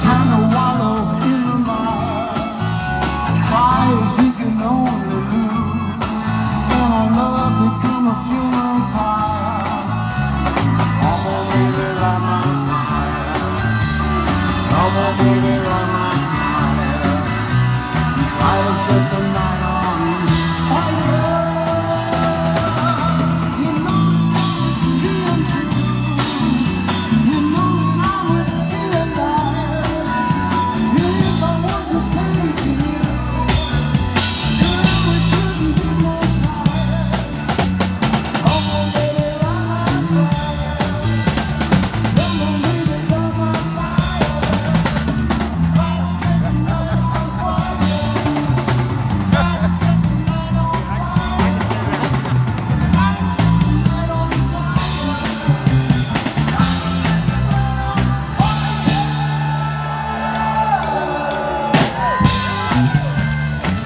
Time to wallow in the mud. mire. Fires we can only lose. And our love become a funeral pyre. Come on, baby, light my fire. Come on, baby, light my fire. Fires at the